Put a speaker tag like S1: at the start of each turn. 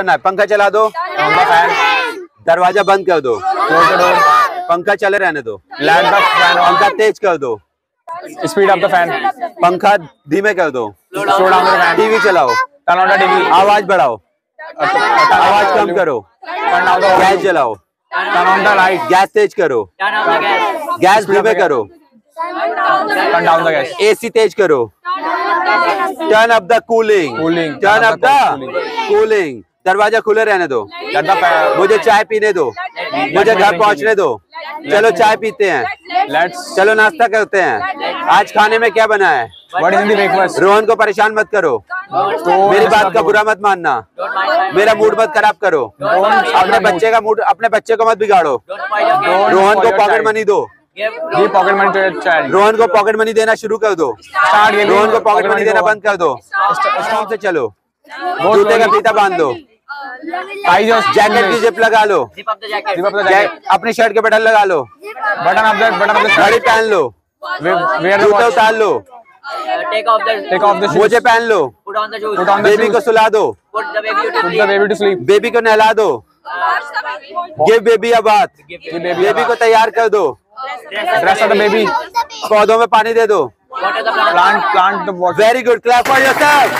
S1: करना है। पंखा चला दो। दरवाज़ा बंद कर दो। पंखा चले रहने दो पंखा तेज कर दो।
S2: स्पीड ऑफ़ द फ़ैन
S1: पंखा धीमे कर दो। टीवी चलाओ।
S2: टीवी
S1: आवाज़ बढ़ाओ। आवाज़ कम करो। गैस
S2: चलाओ लाइट
S1: गैस तेज करो। गैस धीमे करो।
S2: डाउन द
S1: गैस तेज करो। Turn off the cooling turn off the cooling दरवाज़ा खुले रहने दो. मुझे चाय पीने दो। मुझे घर पहुँचने दो। चलो चाय पीते हैं। चलो नाश्ता करते हैं। आज खाने में क्या बना है? रोहन को परेशान मत करो। मेरी बात का बुरा मत मानना। मेरा मूड मत खराब करो। अपने बच्चे का मूड अपने बच्चे को मत बिगाड़ो। रोहन को पॉकेट मनी दो।
S2: Pocket money to
S1: रोहन को पॉकेट मनी देना शुरू कर दो। रोहन को पॉकेट मनी देना बंद कर दो। स्टॉप से चलो। जूते का. फीता बाँध दो।
S2: भाई जो
S1: जैकेट की जिप लगा लो।
S2: जिप अप
S1: जैकेट अपनी शर्ट के बटन लगा लो।
S2: Button off the button
S1: up
S2: the
S1: पहन लो।
S2: वेयर
S1: जूते उतार लो।
S2: टेक ऑफ़ द
S1: मोजे पहन लो।
S2: पुट ऑन द
S1: बेबी को सुला दो।
S2: Put
S3: the
S2: baby to sleep
S1: baby को नहला दो। Give baby a
S2: bath
S1: baby को तैयार कर दो।
S2: ड्रेस द बेबी
S1: पौधों में पानी दे दो।
S2: Plant plant
S1: very good clap for yourself